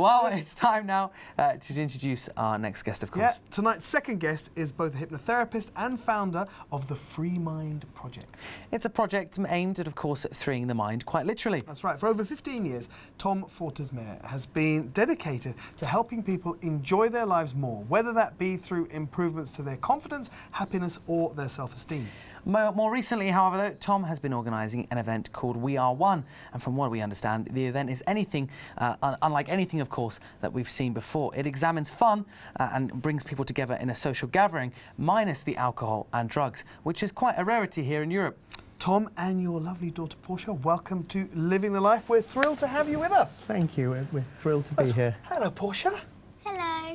well, it's time now uh, to introduce our next guest, of course. Yeah, tonight's second guest is both a hypnotherapist and founder of the Free Mind Project. It's a project aimed at, of course, at freeing the mind, quite literally. That's right. For over 15 years, Tom Fortes Mayer has been dedicated to helping people enjoy their lives more, whether that be through improvements to their confidence, happiness, or their self-esteem. More, more recently, however, though, Tom has been organising an event called We Are One, and from what we understand, the event is anything, uh, un unlike anything, of course, that we've seen before. It examines fun uh, and brings people together in a social gathering, minus the alcohol and drugs, which is quite a rarity here in Europe. Tom and your lovely daughter Portia, welcome to Living the Life. We're thrilled to have you with us. Thank you. We're, we're thrilled to be here. Hello, Portia.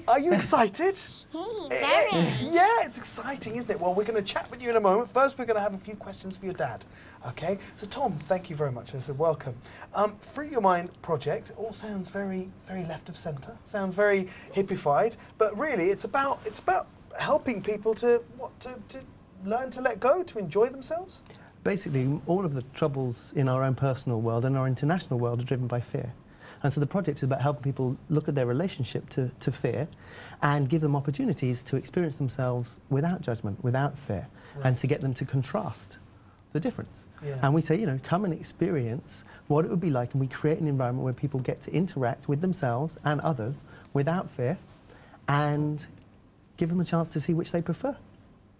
Hello. Are you excited? Hmm, Eh, very. eh, yeah, it's exciting, isn't it? Well, we're going to chat with you in a moment. First, we're going to have a few questions for your dad. Okay? So, Tom, thank you very much. As a welcome. Um, Free Your Mind project all sounds very, very left of centre. Sounds very hippified, but really, it's about it's about helping people to what to, to learn to let go, to enjoy themselves. Basically, all of the troubles in our own personal world and our international world are driven by fear. And so the project is about helping people look at their relationship to, to fear and give them opportunities to experience themselves without judgment, without fear, and to get them to contrast the difference. Yeah. And we say, you know, come and experience what it would be like, and we create an environment where people get to interact with themselves and others without fear and give them a chance to see which they prefer.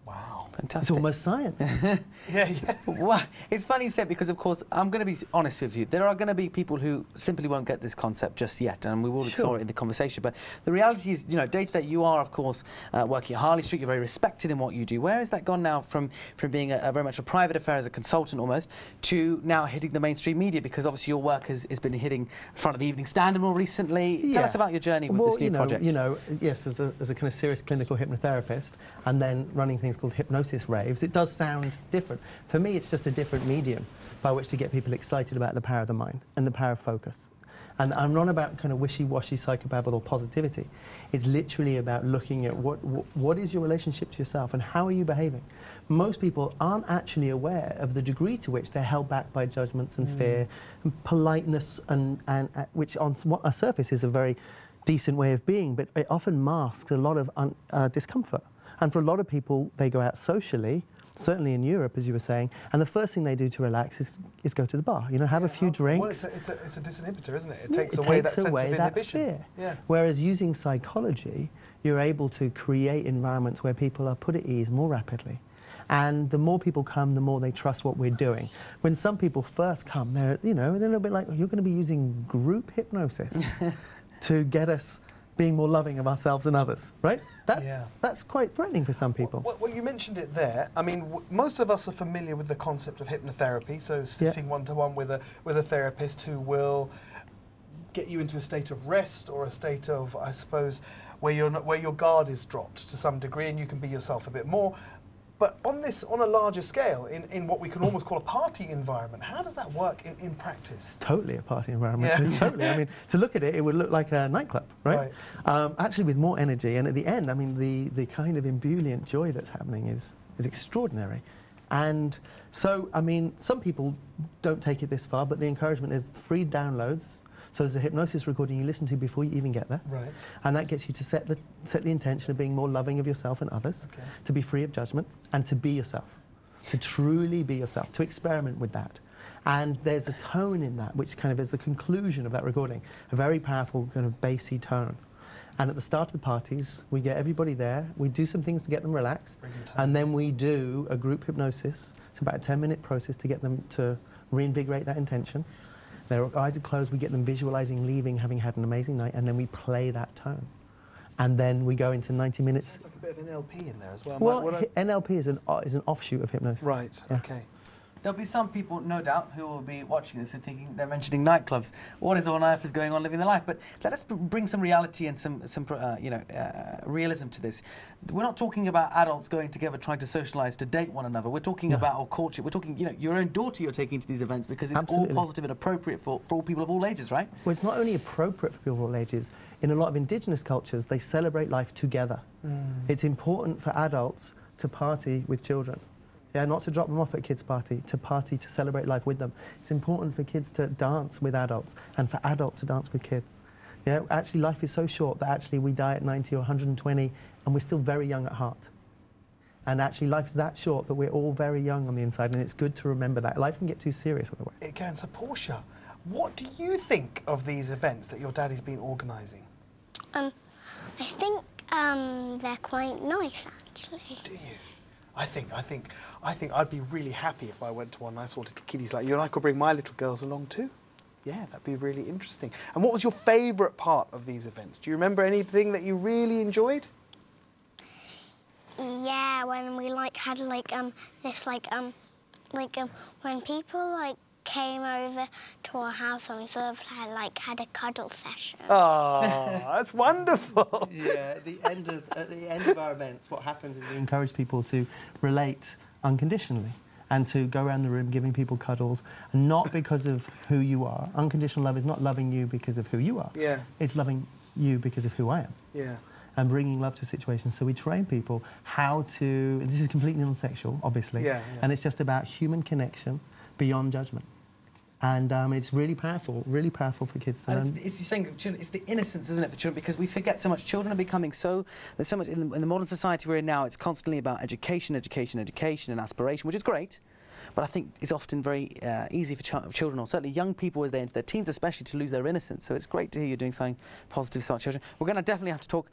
Wow. Fantastic. It's almost science. Yeah, yeah. Well, it's funny you said because, of course, I'm going to be honest with you. There are going to be people who simply won't get this concept just yet, and we will explore it in the conversation. But the reality is, you know, day to day, you are, of course, uh, working at Harley Street. You're very respected in what you do. Where has that gone now from from being a, a very much a private affair as a consultant almost to now hitting the mainstream media? Because obviously your work has, has been hitting front of the Evening Standard more recently. Tell us about your journey with well, this new you know, project. You know, yes, as a, as a kind of serious clinical hypnotherapist, and then running things called hypnosis raves, it does sound different. For me, it's just a different medium by which to get people excited about the power of the mind and the power of focus. And I'm not about kind of wishy-washy psychobabble or positivity. It's literally about looking at what, what, what is your relationship to yourself and how are you behaving. Most people aren't actually aware of the degree to which they're held back by judgments and fear and politeness, and, and uh, which on a surface is a very decent way of being, but it often masks a lot of un, uh, discomfort. And for a lot of people, they go out socially, certainly in Europe, as you were saying, and the first thing they do to relax is, is go to the bar. You know, have a few drinks. Well, it's a, it's, a, it's a disinhibitor, isn't it? It Yeah, takes it away takes that sense away of that inhibition. fear. Yeah. Whereas using psychology, you're able to create environments where people are put at ease more rapidly. And the more people come, the more they trust what we're doing. When some people first come, they're, you know, they're a little bit like, you're going to be using group hypnosis to get us being more loving of ourselves and others, right? That's, Yeah. that's quite threatening for some people. Well, well, you mentioned it there. I mean, w- most of us are familiar with the concept of hypnotherapy, so sitting one to one with a with a therapist who will get you into a state of rest or a state of, I suppose, where you're not, where your guard is dropped to some degree, and you can be yourself a bit more. But on this, on a larger scale, in, in what we can almost call a party environment, how does that work in, in practice? It's totally a party environment. Yeah. It's totally. I mean, to look at it, it would look like a nightclub, right? Um, actually, with more energy, and at the end, I mean, the the kind of ebullient joy that's happening is is extraordinary. And so, I mean, some people don't take it this far, but the encouragement is free downloads. So there's a hypnosis recording you listen to before you even get there, Right. and that gets you to set the set the intention of being more loving of yourself and others, Okay. to be free of judgment, and to be yourself, to truly be yourself, to experiment with that. And there's a tone in that, which kind of is the conclusion of that recording, a very powerful kind of bassy tone. And at the start of the parties, we get everybody there, we do some things to get them relaxed, Bring your tone. and then we do a group hypnosis. It's about a 10 minute process to get them to reinvigorate that intention. Their eyes are closed, we get them visualizing leaving, having had an amazing night, and then we play that tone. And then we go into 90 minutes. It's like a bit of NLP in there as well. Well, NLP is an, is an offshoot of hypnosis. right. Yeah. Okay. There'll be some people, no doubt, who will be watching this and thinking they're mentioning nightclubs. What is on earth is going on living the life? But let us bring some reality and some, some uh, you know, uh, realism to this. We're not talking about adults going together trying to socialise to date one another. We're talking about our courtship. We're talking, you know, your own daughter you're taking to these events because it's Absolutely. all positive and appropriate for, for all people of all ages, right? Well, it's not only appropriate for people of all ages, in a lot of indigenous cultures, they celebrate life together. It's important for adults to party with children. Yeah, not to drop them off at kids' party, to party, to celebrate life with them. It's important for kids to dance with adults and for adults to dance with kids. Yeah, actually, life is so short that actually we die at 90 or 120 and we're still very young at heart. And actually, life's that short that we're all very young on the inside, and it's good to remember that. Life can get too serious otherwise. It can. So, Portia, what do you think of these events that your daddy's been organising? Um, I think um, they're quite nice, actually. Do you? I think, I think, I think I'd be really happy if I went to one and I saw little kiddies like you, and I could bring my little girls along too. Yeah, that'd be really interesting. And what was your favourite part of these events? Do you remember anything that you really enjoyed? Yeah, when we like had like um this like um like um when people like came over to our house and we sort of had like had a cuddle session. Oh, that's wonderful. Yeah, at the end of at the end of our events, what happens is we encourage people to relate unconditionally and to go around the room giving people cuddles, and not because of who you are. Unconditional love is not loving you because of who you are. Yeah, It's loving you because of who I am. yeah. and bringing love to situations. So we train people how to, and this is completely non-sexual, obviously, Yeah, yeah. and it's just about human connection beyond judgment. And um, it's really powerful, really powerful for kids to And learn. it's, it's, you're saying children, it's the innocence, isn't it, for children? Because we forget so much. Children are becoming so. There's so much in the, in the modern society we're in now. It's constantly about education, education, education, and aspiration, which is great. But I think it's often very uh, easy for ch- children, or certainly young people as they're into their teens, especially, to lose their innocence. So it's great to hear you're doing something positive for children. We're going to definitely have to talk.